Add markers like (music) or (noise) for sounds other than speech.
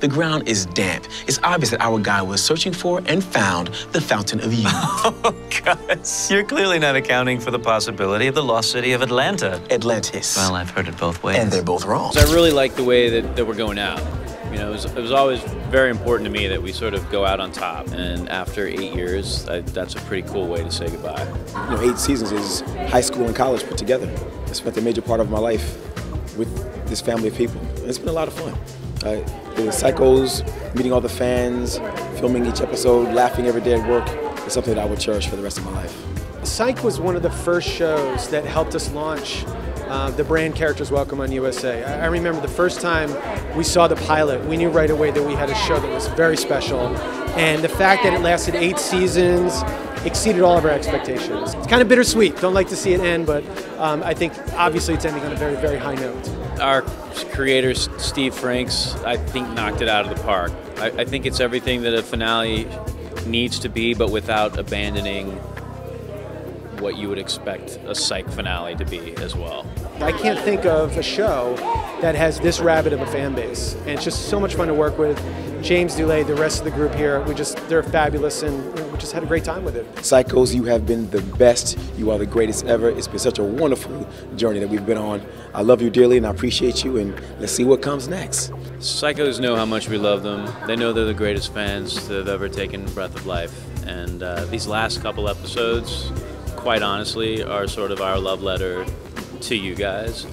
The ground is damp. It's obvious that our guy was searching for and found the fountain of youth. (laughs) Oh, Gus, you're clearly not accounting for the possibility of the lost city of Atlanta. Atlantis. Well, I've heard it both ways. and they're both wrong. So I really like the way that, that we're going out. You know, it was, it was always very important to me that we sort of go out on top. And after eight years, I, that's a pretty cool way to say goodbye. You know, eight seasons is high school and college put together. I spent a major part of my life with this family of people. It's been a lot of fun. Uh, the cycles, meeting all the fans, filming each episode, laughing every day at work is something that I would cherish for the rest of my life. Psych was one of the first shows that helped us launch uh, the brand Characters Welcome on USA. I, I remember the first time we saw the pilot, we knew right away that we had a show that was very special. And the fact that it lasted eight seasons exceeded all of our expectations. It's kind of bittersweet. Don't like to see it end, but um, I think obviously it's ending on a very, very high note. Our creator, Steve Franks, I think knocked it out of the park. I, I think it's everything that a finale needs to be, but without abandoning what you would expect a Psych finale to be as well. I can't think of a show that has this rabid of a fan base, and it's just so much fun to work with. James Dulé, the rest of the group here, we just they're fabulous, and we just had a great time with it. Psychos, you have been the best. You are the greatest ever. It's been such a wonderful journey that we've been on. I love you dearly and I appreciate you, and let's see what comes next. Psychos know how much we love them. They know they're the greatest fans that have ever taken Breath of Life. And uh, these last couple episodes, quite honestly, are sort of our love letter to you guys.